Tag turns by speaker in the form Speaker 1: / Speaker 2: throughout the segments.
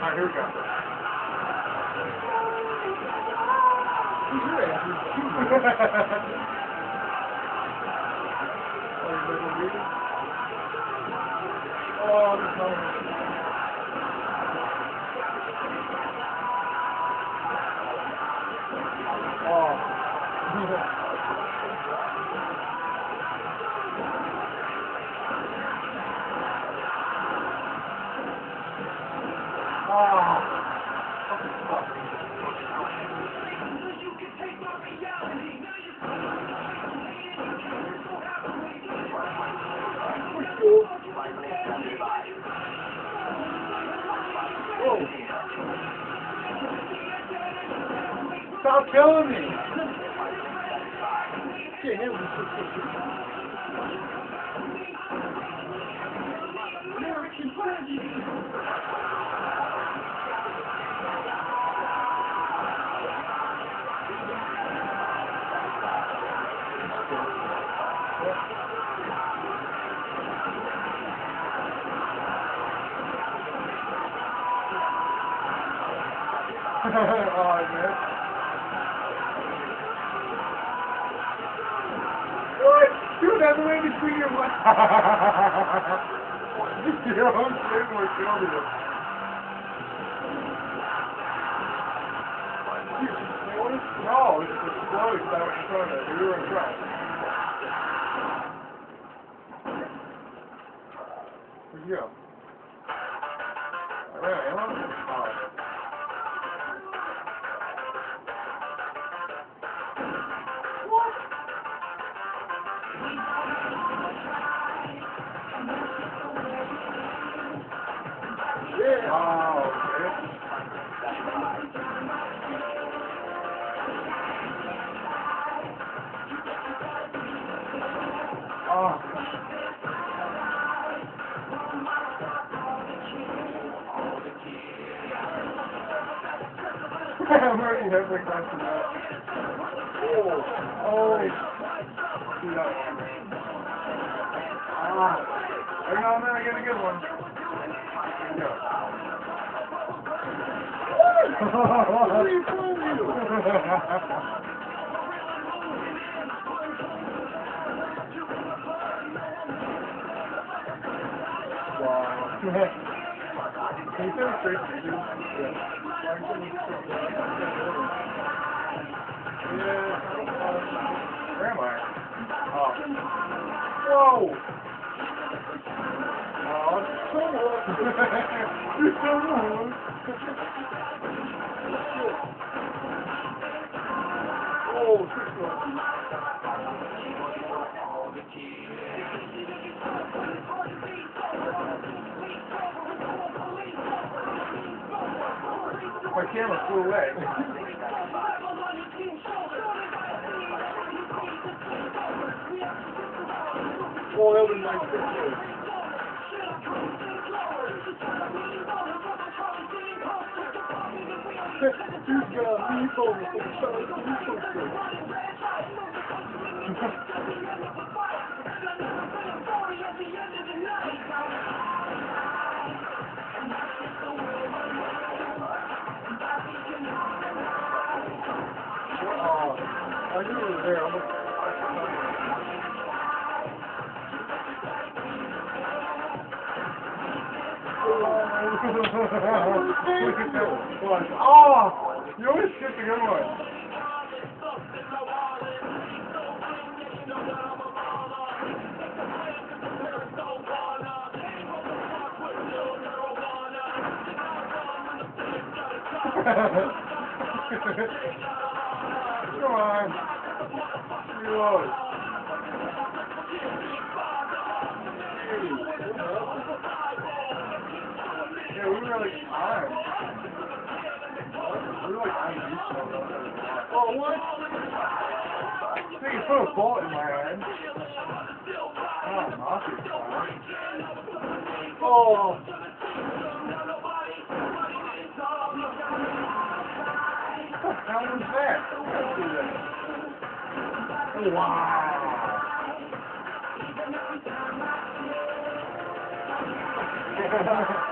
Speaker 1: Alright, here we go. Your ass? oh, Stop killing me! Oh, man. That's way between your legs. your own thing will you. No, it's exploding that was in front of it. We were in front. Where'd? Alright, oh. Oh, okay. Oh. I'm already across the map. Oh, oh. Yeah. Ah. Hang on, man, I got a good one. Where am I? Oh. Whoa! Oh, it's so long. You're so long. Oh. My camera flew away. oh, that was nice picture. I knew it was there. Oh! You always get the good one. Come on. Reload. Yeah, we were like on. We were like on these Oh, what? Think you put a bullet in my head. Oh, naughty. Oh. What the hell was that? Let's see that. Wow. I'm like, wait a minute.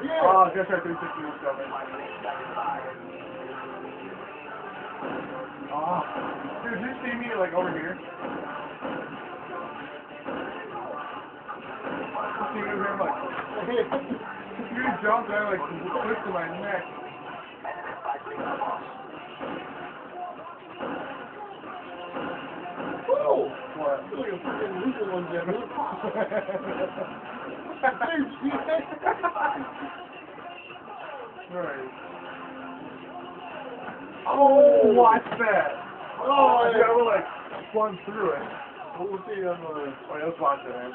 Speaker 1: to.
Speaker 2: Yeah.
Speaker 1: Oh, just right, 360 was coming. Oh, dude, you see me like over here? See me over here, like, you jumped I like twisted my neck.
Speaker 2: Whoa!
Speaker 1: What?
Speaker 2: I a freaking loser one man.
Speaker 1: right. Oh, watch that.
Speaker 2: Oh, oh
Speaker 1: yeah, we're like spun through it.
Speaker 2: We'll see on the...
Speaker 1: Wait, let's watch it, man.